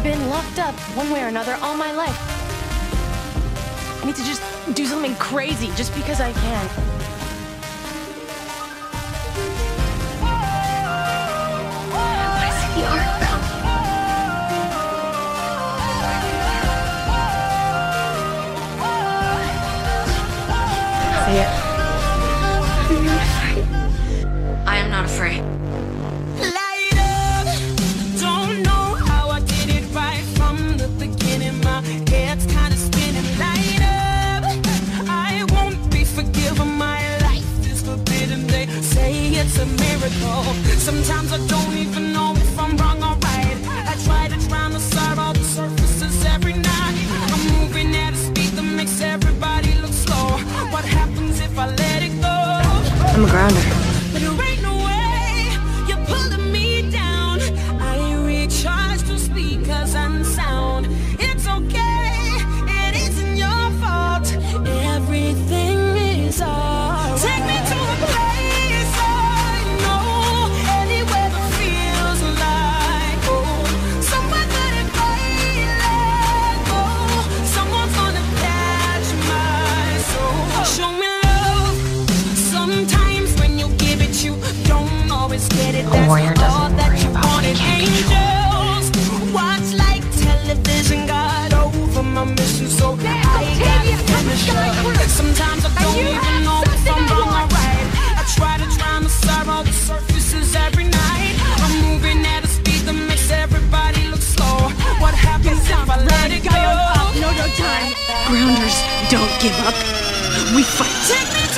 I've been locked up one way or another all my life. I need to just do something crazy just because I can. I see the art around See it? A miracle. Sometimes I don't even know if I'm wrong or right. I try to drown the all the surfaces every night. I'm moving at a speed that makes everybody look slow. What happens if I let it go? I'm a grounder. Don't always get it. That's warrior doesn't all that worry about what he can't Angels watch like television. Got over my mission, so I gotta finish up. Sometimes I don't even know if I'm wrong or right. I try to drown the sorrow, the surfaces every night. I'm moving at a speed that makes everybody look slow. What happens if I let it go? No, no time. Grounders don't give up. We fight.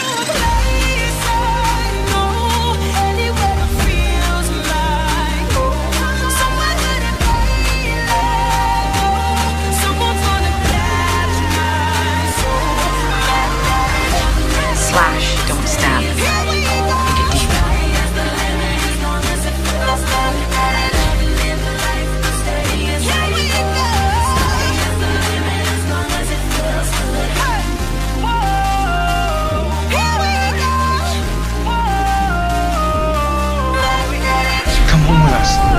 slash, don't stab. Get deep. Come home with us.